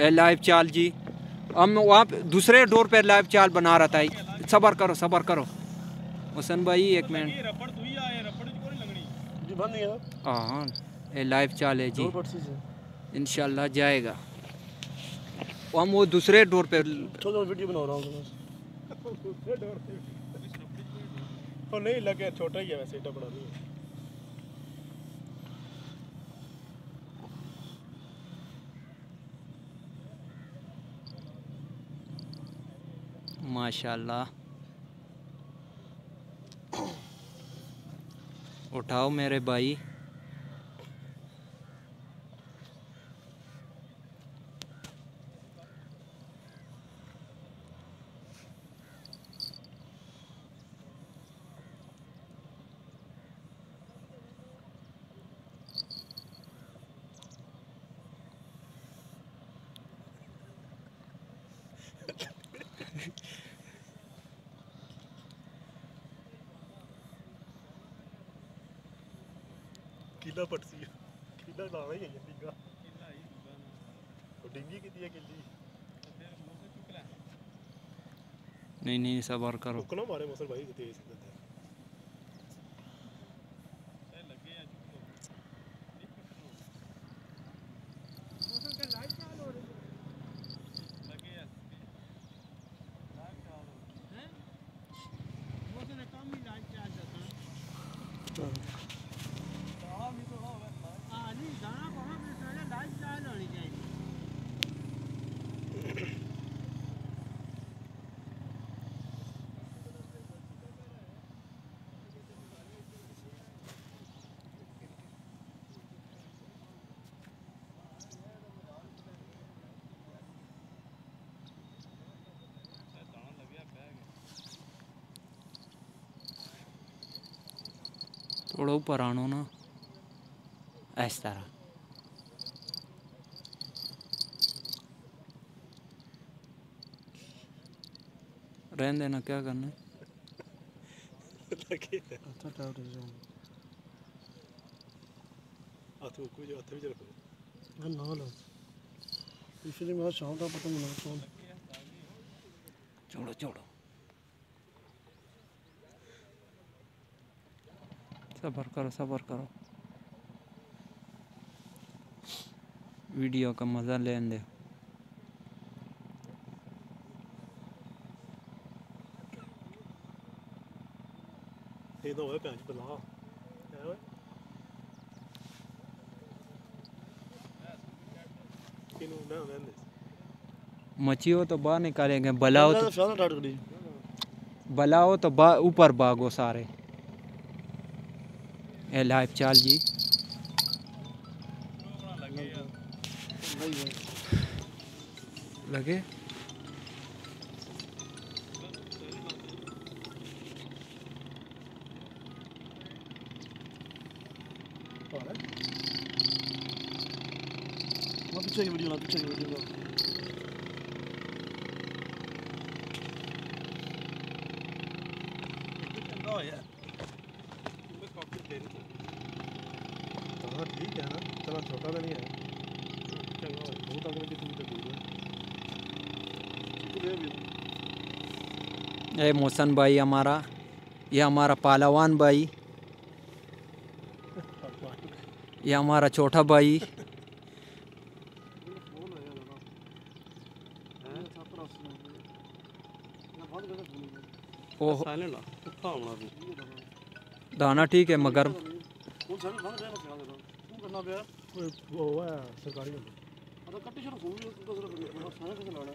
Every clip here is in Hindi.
ए लाइव चाल जी। हम वहाँ दूसरे डोर पे लाइव चाल बना रहा था। सबर करो सबर करो। हुसन भाई एक मिनट तू ही ये लाइव चाल है जी। पट्टी जाएगा। हम वो दूसरे डोर पे वीडियो बना रहा हूँ बस। नहीं लगे छोटा ही है वैसे इतना बड़ा नहीं है। माशाल्लाह। उठाओ मेरे भाई। ਕਿੱਲਾ ਪਟਸੀ ਕਿੱਲਾ ਲਾਣਾ ਹੀ ਹੈ ਡਿੰਗਾ ਉਹ ਡਿੰਗੀ ਕਿੱਦੀ ਹੈ ਕਿੱਲੀ नहीं नहीं सबर करो ਹੁੱਕ ਨਾ ਮਾਰੇ ਮਸਲ ਭਾਈ थोड़ा ऊपर आनो ना। इस तरह। रहने देना क्या करना इसलिए मेरा शौक था पता नहीं कौन। छोड़ो छोड़ो। सबर करो सबर करो। वीडियो का मज़ा लेने दे। मचियो तो बाहर निकालेंगे बलाओ तो बलाओ तो, तो ऊपर भागो सारे। ए लाइव चाल जी। लगे? पीछे की वीडियो ना पीछे की वीडियो ठीक है ना? चला छोटा तो नहीं है। बहुत अगर कितनी तो दूर है? ये मोहसन भाई हमारा। ये हमारा पालावान भाई। ये हमारा छोटा भाई। ओह। दाना ठीक है मगर करना पे है सरकारी उसको कैसे लाना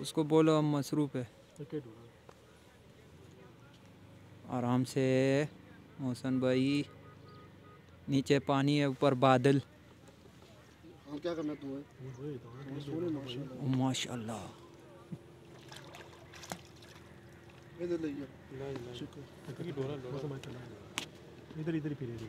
उसको बोलो हम मसरूफ है। आराम से मोहसन भाई। नीचे पानी है ऊपर बादल। हाँ क्या करना माशाल्लाह। इधर ले नहीं नहीं। इधर इधर ही।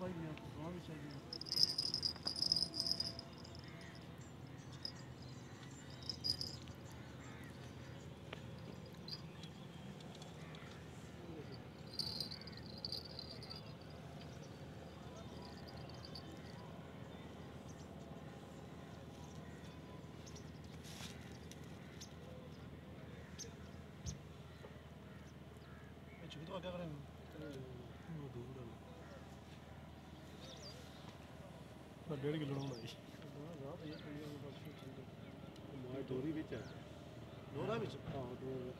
Babayım ya. Bana bir şey diyor. 저기도 가자 그러면 ਮੈਂ ਡੇਢ ਕਿਲੋ ਨੂੰ ਲਾਈ ਮਾਈ ਡੋਰੀ ਵਿੱਚ ਹੈ ਡੋਰਾ ਵਿੱਚ ਹਾਂ ਡੋਰਾ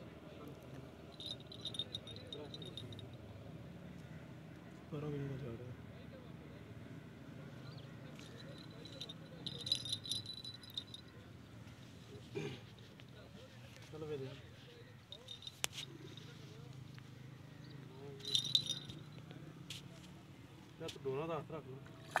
ਪਰ ਉਹ ਨਹੀਂ ਜਾ ਰਿਹਾ ਚਲੋ ਵੇ ਦੇ ਡੋਰਾ ਦਾ ਹੱਥ ਰੱਖ ਲਓ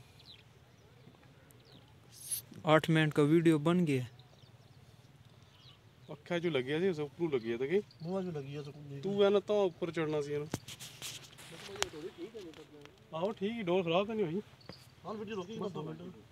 आठ मिनट का वीडियो बन गया ਅੱਖਾਂ 'ਚ ਲੱਗਿਆ ਸੀ ਸਭ ਨੂੰ ਲੱਗਿਆ ਤਾਂ ਕਿ मुंह में लगी है तो कुंडी ਤੂੰ ਐ ਨਾ ਤਾਂ ਉੱਪਰ ਚੜਨਾ ਸੀ ਇਹਨੂੰ ਆਹੋ ਠੀਕ ਹੀ ਡੋਰ ਖਰਾਬ ਤਾਂ ਨਹੀਂ ਹੋਈ हाल वीडियो रोकी बस दो मिनट